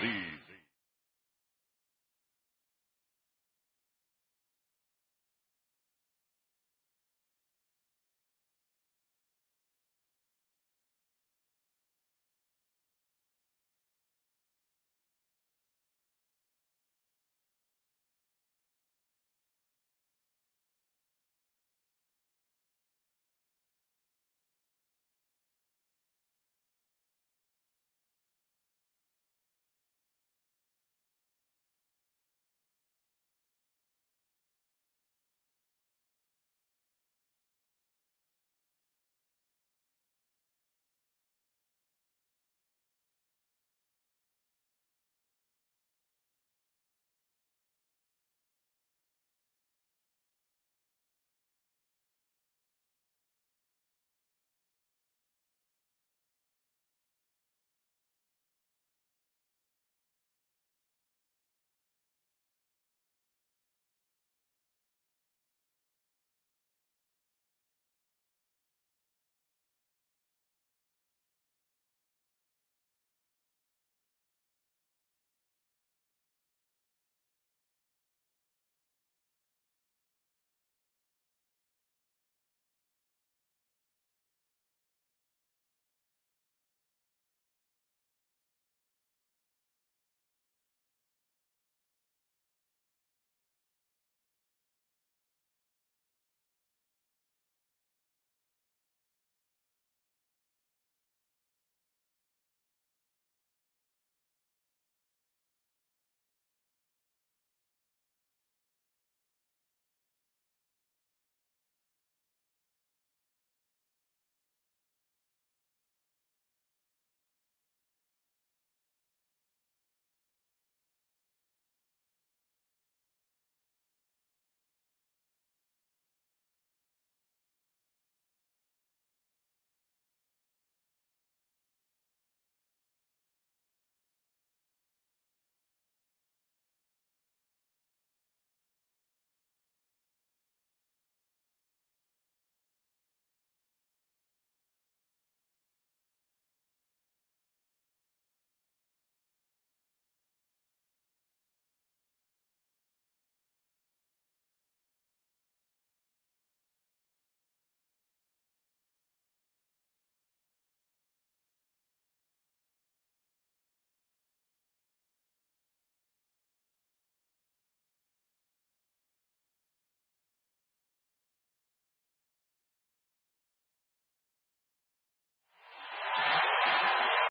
The